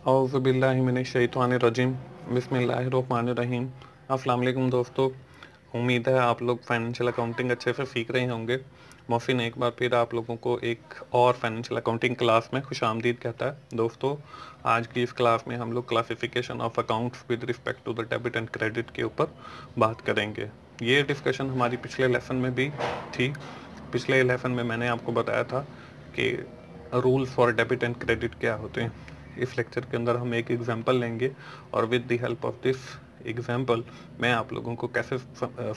अज़बिल्लिमिनशैतवानरजीम अस्सलाम वालेकुम दोस्तों। उम्मीद है आप लोग फाइनेंशियल अकाउंटिंग अच्छे से सीख रहे होंगे। मोहसिन, एक बार फिर आप लोगों को एक और फाइनेंशियल अकाउंटिंग क्लास में खुश आमदीद कहता है। दोस्तों, आज की इस क्लास में हम लोग classification of accounts with respect to the debit and credit के ऊपर बात करेंगे। ये डिस्कशन हमारी पिछले लेसन में भी थी। पिछले लेसन में मैंने आपको बताया था कि rules for debit and credit क्या होते हैं। इस लेक्चर के अंदर हम एक एग्जांपल लेंगे और with the help of this example मैं आप लोगों को कैसे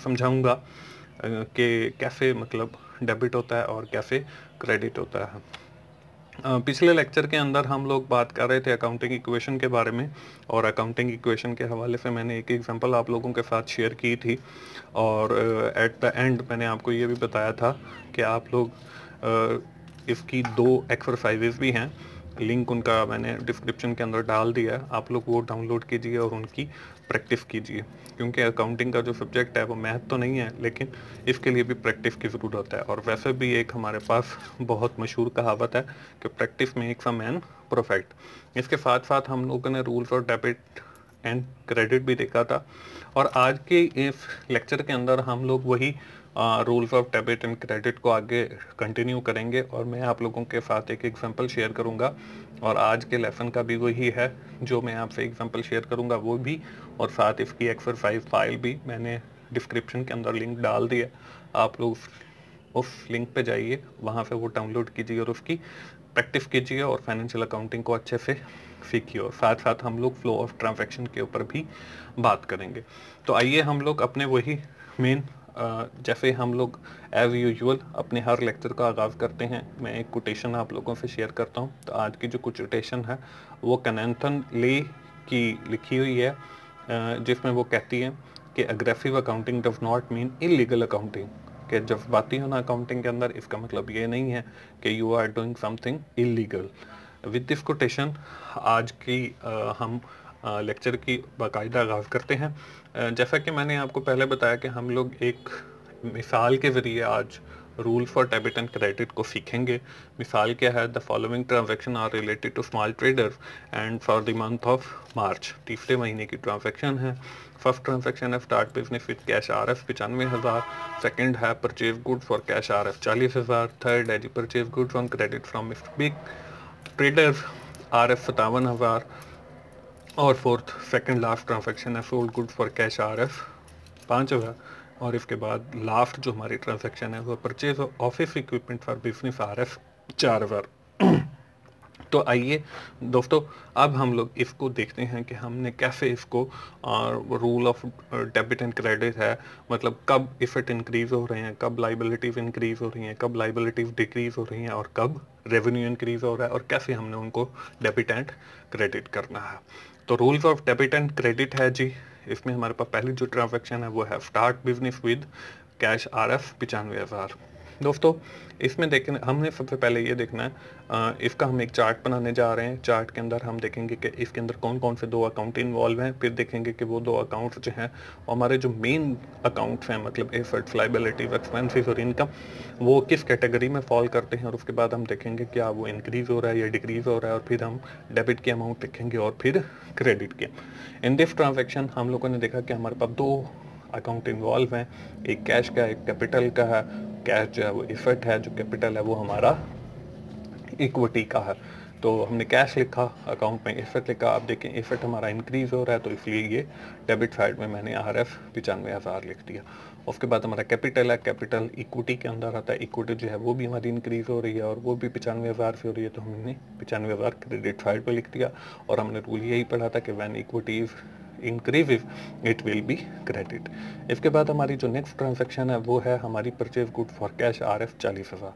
समझाऊँगा कि कैसे मतलब डेबिट होता है और कैसे क्रेडिट होता है। पिछले लेक्चर के अंदर हम लोग बात कर रहे थे अकाउंटिंग इक्वेशन के बारे में और अकाउंटिंग इक्वेशन के हवाले से मैंने एक एग्जांपल आप लोगों के साथ शेयर की थी और एट द एंड मैंने आपको ये भी बताया था कि आप लोग इसकी दो एक्सरसाइजेज भी हैं। लिंक उनका मैंने डिस्क्रिप्शन के अंदर डाल दिया है। आप लोग वो डाउनलोड कीजिए और उनकी प्रैक्टिस कीजिए। क्योंकि अकाउंटिंग का जो सब्जेक्ट है वो मैथ तो नहीं है, लेकिन इसके लिए भी प्रैक्टिस की ज़रूरत है। और वैसे भी एक हमारे पास बहुत मशहूर कहावत है कि practice makes a man perfect इसके साथ साथ हम लोगों ने रूल्स और डेबिट एंड क्रेडिट भी देखा था। और आज के इस लेक्चर के अंदर हम लोग वही rules of debit and credit को आगे कंटिन्यू करेंगे और मैं आप लोगों के साथ एक एग्जांपल शेयर करूँगा। और आज के लेसन का भी वही है, जो मैं आपसे एग्जांपल शेयर करूँगा, वो भी। और साथ इसकी एक्सरसाइज फ़ाइल भी मैंने डिस्क्रिप्शन के अंदर लिंक डाल दिया आप लोग उस लिंक पे जाइए, वहाँ से वो डाउनलोड कीजिए और उसकी प्रैक्टिस कीजिए और फाइनेंशियल अकाउंटिंग को अच्छे से सीखिए और साथ साथ हम लोग फ्लो ऑफ़ ट्रांजेक्शन के ऊपर भी बात करेंगे। तो आइए हम लोग अपने वही मेन जैसे हम लोग एज यूजुअल अपने हर लेक्चर का आगाज़ करते हैं। मैं एक कोटेशन आप लोगों से शेयर करता हूँ। तो आज की जो कोटेशन है, वो कनेंथन ले की लिखी हुई है जिसमें वो कहती है कि aggressive accounting does not mean illegal accounting कि जज्बाती होना अकाउंटिंग के अंदर इसका मतलब ये नहीं है कि you are doing something illegal with this quotation आज की आ, हम लेक्चर की बाकायदा आगाज़ करते हैं। जैसा कि मैंने आपको पहले बताया कि हम लोग एक मिसाल के ज़रिए आज rule for debit and credit को सीखेंगे। मिसाल क्या है? The following transaction are related to small trader and for the month of March तीसरे महीने की ट्रांजेक्शन है। फ़र्स्ट ट्रांजेक्शन है start business with cash R F पचानवे हज़ार। सेकेंड है purchase good for cash R F चालीस हज़ार। थर्ड है जी purchase good on credit from mister big trader R F सतावन हज़ार। और फोर्थ सेकेंड लास्ट ट्रांजेक्शन है sold good for cash R F पाँच हज़ार। और इसके बाद लास्ट जो हमारी ट्रांजेक्शन है, वो purchase office equipment for business R F चार हज़ार तो आइए दोस्तों, अब हम लोग इसको देखते हैं कि हमने कैसे इसको rule of debit and credit है। मतलब कब इफ़ेक्ट इंक्रीज हो रहे हैं, कब लाइबिलिटीज इंक्रीज हो रही हैं, कब लाइबिलिटीज डिक्रीज हो रही हैं और कब रेवेन्यू इंक्रीज हो रहा है और कैसे हमने उनको डेबिट एंड क्रेडिट करना है। तो rules of debit and credit है जी। इसमें हमारे पास पहली जो ट्रांजेक्शन है, वो है start business with cash R F पचानवे हज़ार। दोस्तों, इसमें देखें, हमने सबसे पहले ये देखना है इसका हम एक चार्ट बनाने जा रहे हैं। चार्ट के अंदर हम देखेंगे कि इसके अंदर कौन कौन से दो अकाउंट इन्वॉल्व हैं, फिर देखेंगे कि वो दो अकाउंट्स जो हैं हमारे जो मेन अकाउंट्स हैं मतलब एफर्ट्स लाइबिलिटी एक्सपेंसिस और इनकम वो किस कैटेगरी में फॉल करते हैं, और उसके बाद हम देखेंगे क्या वो इंक्रीज़ हो रहा है या डिक्रीज़ हो रहा है, और फिर हम डेबिट के अमाउंट देखेंगे और फिर क्रेडिट के। इन दिस ट्रांजेक्शन हम लोगों ने देखा कि हमारे पास दो अकाउंट इन्वॉल्व हैं, एक कैश का, एक कैपिटल का है कैश जो है, वो इफ़ेक्ट है, जो कैपिटल है, वो हमारा इक्विटी का है। तो हमने कैश लिखा अकाउंट में इफ़ेक्ट लिखा। आप देखें इफ़ेक्ट हमारा इंक्रीज हो रहा है तो इसलिए ये डेबिट साइड में मैंने आर एफ़ पचानवे हज़ार लिख दिया। उसके बाद हमारा कैपिटल है कैपिटल इक्विटी के अंदर आता है। इक्विटी जो है, वो भी हमारी इंक्रीज हो रही है और वो भी पचानवे हज़ार से हो रही है तो हमने पचानवे हज़ार क्रेडिट साइड पर लिख दिया। और हमने रूल यही पढ़ा था कि when equities increase it will be credit इसके बाद हमारी जो नेक्स्ट ट्रांजेक्शन है, वो है हमारी purchase good for cash R F चालीस हज़ार।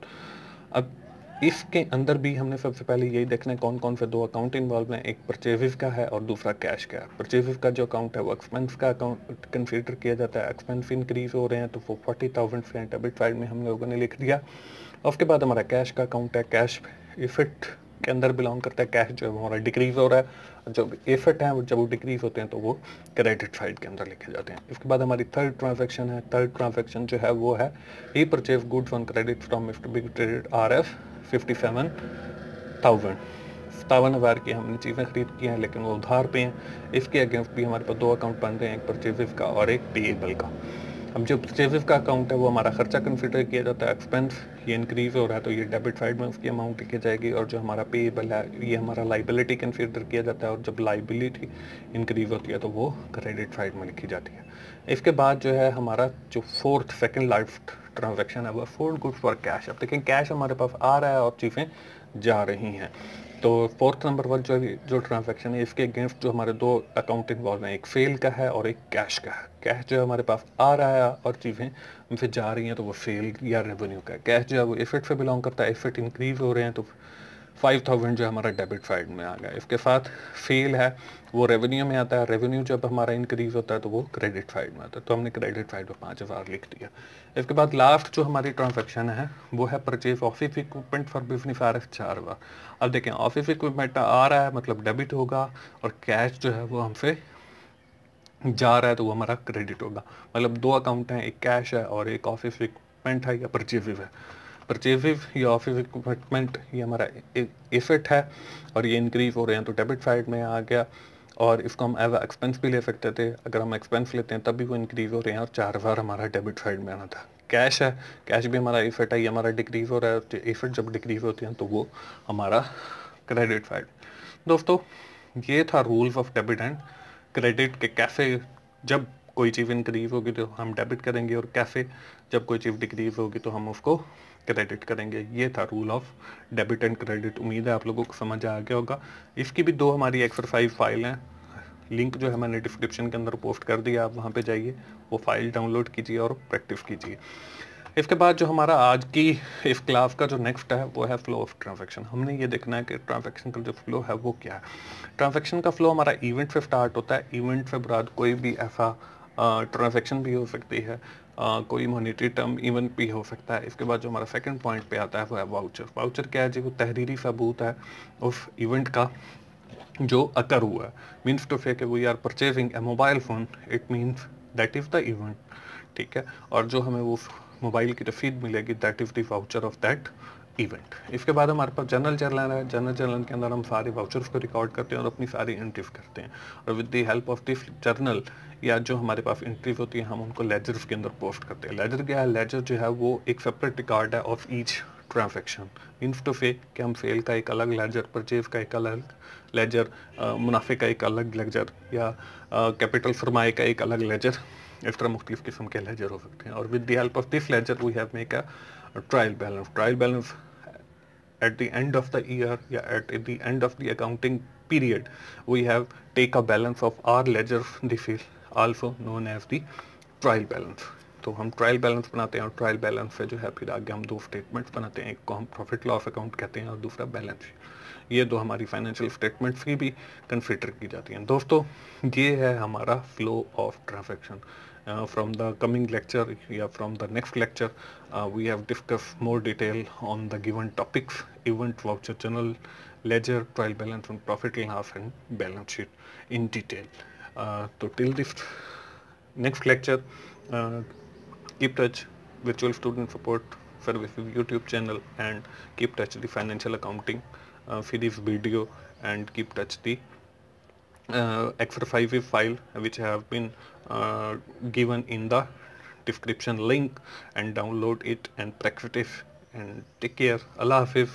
अब इसके अंदर भी हमने सबसे पहले यही देखना है कौन कौन से दो अकाउंट इन्वॉल्व हैं, एक परचेजेस का है और दूसरा कैश का है। परचेजेस का जो अकाउंट है, वो एक्सपेंस का अकाउंट कंसीडर किया जाता है। एक्सपेंस इंक्रीज हो रहे हैं तो वो फोर्टी थाउज़ेंड से डेबिट साइड में हम लोगों ने लिख दिया। उसके बाद हमारा कैश का अकाउंट है कैश इफ़ेक्ट के अंदर बिलोंग करता है कैश जो है हमारा डिक्रीज हो रहा है, जब एफर्ट है, जब वो डिक्रीज होते हैं तो वो क्रेडिट साइड के अंदर लिखे जाते हैं। इसके बाद हमारी थर्ड ट्रांजेक्शन है थर्ड ट्रांजेक्शन जो है, वो है ही purchase goods on credit from mister big traded R F fifty seven thousand सतावन हज़ार की हमने चीज़ें खरीद की हैं, लेकिन वो उधार पे हैं। इसके अगेंस्ट भी हमारे पास दो अकाउंट बन रहे हैं, एक परचेज का और एक पेएबल का। अब जो परचेज का अकाउंट है, वो हमारा खर्चा कंसिडर किया जाता है एक्सपेंस ये इंक्रीज हो रहा है तो ये डेबिट साइड में उसकी अमाउंट लिखी जाएगी और जो हमारा पेएबल है, ये हमारा लाइबिलिटी कंसिडर किया जाता है और जब लाइबिलिटी इंक्रीज होती है तो वो क्रेडिट साइड में लिखी जाती है। इसके बाद जो है, हमारा जो फोर्थ सेकेंड लाइफ ट्रांजेक्शन है, वो फोर्थ गुड्स फॉर कैश अब देखें कैश हमारे पास आ रहा है और चीज़ें जा रही हैं। तो फोर्थ नंबर वन जो जो ट्रांजैक्शन है, इसके अगेंस्ट जो हमारे दो अकाउंट इन्वॉल्व हैं, एक फेल का है और एक कैश का है। कैश जो है हमारे पास आ रहा है और चीज़ें उनसे जा रही हैं तो वो सेल या रेवेन्यू का कैश जो है वो इफ़ेक्ट से बिलोंग करता है इफ़ेक्ट इंक्रीज हो रहे हैं तो फाइव थाउज़ेंड जो हमारा डेबिट साइड में आ गया। इसके साथ फेल है, वो रेवेन्यू में आता है। रेवेन्यू जब हमारा इंक्रीज होता है तो वो क्रेडिट साइड में आता है। तो हमने क्रेडिट साइड में पाँच हज़ार लिख दिया। इसके बाद लास्ट जो हमारी ट्रांजेक्शन है, वो है purchase office equipment for business R F चार बार अब देखें ऑफ़िस इक्विपमेंट आ रहा है मतलब डेबिट होगा और कैश जो है वो हमसे जा रहा है तो वो हमारा क्रेडिट होगा। मतलब दो अकाउंट हैं, एक कैश है और एक ऑफ़िस इक्विपमेंट है या परचेज है। परचेजिव या ऑफ़िस इक्विपमेंट ये हमारा इफ़ेक्ट है और ये इंक्रीज हो रहे हैं तो डेबिट साइड में आ गया और इसको हम एज एक्सपेंस भी ले सकते थे। अगर हम एक्सपेंस लेते हैं, तब भी वो इंक्रीज हो रहे हैं और चार बार हमारा डेबिट साइड में आना था। कैश है कैश भी हमारा इफ़ेक्ट है, ये हमारा डिक्रीज हो रहा है। इफ़ेक्ट जब डिक्रीज होते हैं तो वो हमारा क्रेडिट साइड दोस्तों, ये था rules of debit and credit के कैसे जब कोई चीज़ इंक्रीज होगी तो हम डेबिट करेंगे और कैसे जब कोई चीज़ डिक्रीज होगी तो हम उसको क्रेडिट करेंगे। ये था rule of debit and credit उम्मीद है आप लोगों को समझ आ गया होगा। इसकी भी दो हमारी एक्सरसाइज फ़ाइल हैं। लिंक जो है मैंने डिस्क्रिप्शन के अंदर पोस्ट कर दिया, आप वहाँ पे जाइए, वो फ़ाइल डाउनलोड कीजिए और प्रैक्टिस कीजिए। इसके बाद जो हमारा आज की इस क्लास का जो नेक्स्ट है वो है फ्लो ऑफ़ ट्रांजेक्शन हमने ये देखना है कि ट्रांजेक्शन का जो फ्लो है वो क्या है? ट्रांजेक्शन का फ्लो हमारा इवेंट से स्टार्ट होता है। इवेंट से बाद कोई भी ऐसा ट्रांजेक्शन भी हो सकती है। आ, कोई मॉनिटरी टर्म इवन भी हो सकता है। इसके बाद जो हमारा सेकंड पॉइंट पे आता है वो है वाउचर वाउचर क्या है जी? वो तहरीरी सबूत है उस इवेंट का जो अकर हुआ है। Means to say we are purchasing a mobile phone it means that is the event ठीक है? और जो हमें वो मोबाइल की रसीद मिलेगी that is the voucher of that event इसके बाद हमारे पास जनरल जर्नल है। जनरल जर्नल के अंदर हम सारे वाउचर्स को रिकॉर्ड करते हैं और अपनी सारी एंट्रीज करते हैं। और with the help of this journal या जो हमारे पास एंट्रीज होती है, हम उनको लेजर्स के अंदर पोस्ट करते हैं। लेजर क्या है? लेजर जो है, वो एक सेपरेट रिकॉर्ड है of each transaction means to say कि हम सेल का एक अलग लेजर परचेज का एक अलग लेजर मुनाफे का एक अलग लेजर या कैपिटल फरमाए का एक अलग लेजर एक्स्ट्रा मुख्तलिफ़ किस्म के लेजर हो सकते हैं। और with the help of this ledger we have make a trial balance trial balance at the end of the year या at the end of the accounting period we have take a balance of our ledger this is also known as the trial balance तो हम trial balance बनाते हैं और trial balance से जो है, फिर आगे हम दो स्टेटमेंट्स बनाते हैं। एक को हम प्रॉफिट लॉस अकाउंट कहते हैं और दूसरा बैलेंस ये दो हमारी फाइनेंशियल स्टेटमेंट्स की भी कंसिडर की जाती हैं। दोस्तों, ये है हमारा flow of transaction from the coming lecture या from the next lecture we have discuss more detail on the given topics event voucher general ledger trial balance and profit loss and balance sheet in detail तो till this next lecture keep touch virtual student support service youtube channel and keep touch the financial accounting uh, for this video and keep touch the uh, exercise file which have been uh, given in the description link and download it and practice it, and take care. Allah Hafiz